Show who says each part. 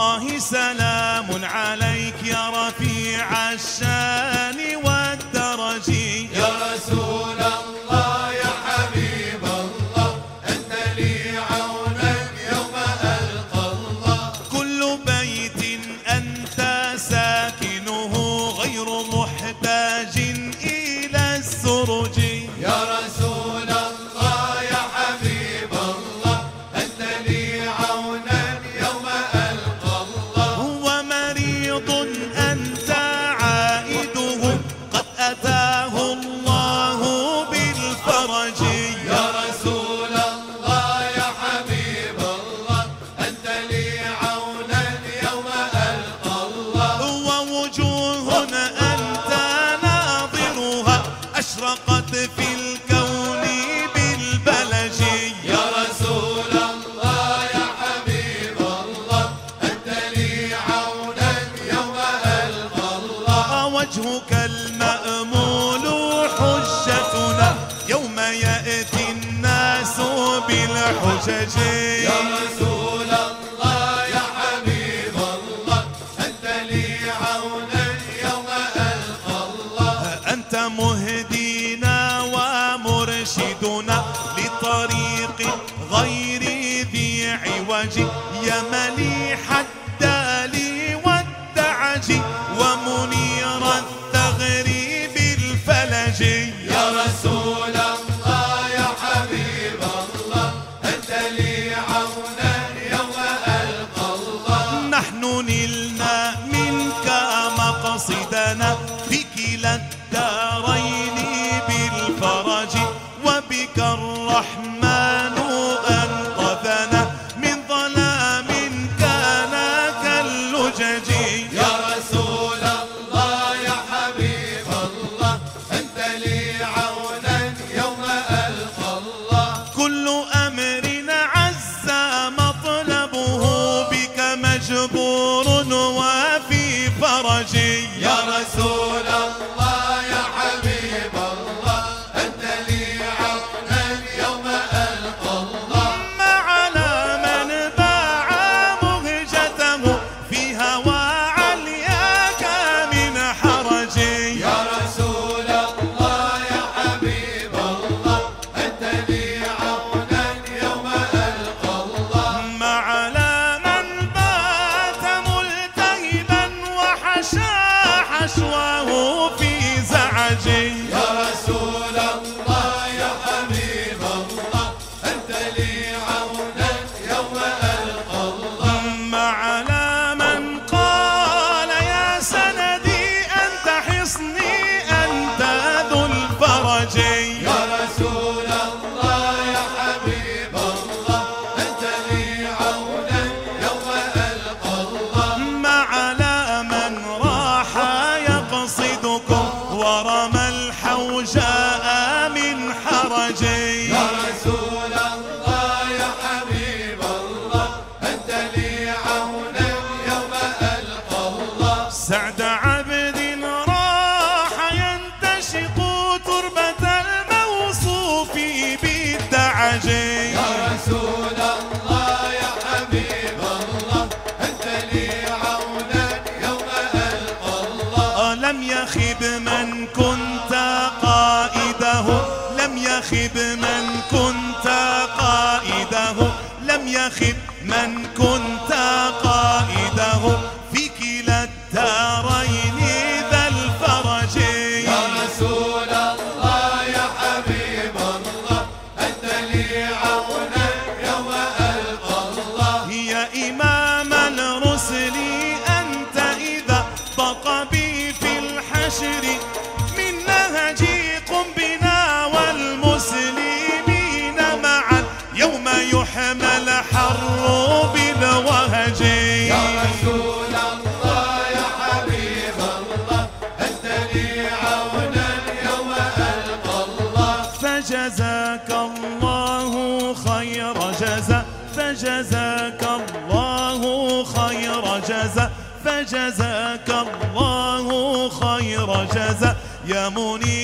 Speaker 1: الله سلام عليك يا رفيع الشان والدرج
Speaker 2: يا رسول الله يا حبيب الله أنت لي عونا يوم ألقى الله.
Speaker 1: ووجوه أنت ناظرها أشرقت في الكون بالبلج.
Speaker 2: يا رسول الله يا حبيب الله أنت لي عونا يوم ألقى الله.
Speaker 1: وجهك المأمول حجتنا بالحجج
Speaker 2: يا رسول الله يا حبيب الله أنت لي عونا يوم ألقى الله.
Speaker 1: أنت مهدينا وحشا حشواه
Speaker 2: يا رسول الله يا حبيب الله أنت لي عونا يوم ألقى الله.
Speaker 1: لم يخب من كنت قائده؟ لم يخب من كنت قائده. لم يخب من بي في الحشر من نهجي قم بنا والمسلمين معا. يوم يحمى الحر بالوهج.
Speaker 2: يا رسول الله يا حبيب الله أنت لي عونا يوم ألقى الله.
Speaker 1: فجزاك الله خير جزاء فجزاك الله خير جزاء فجزاك يا منير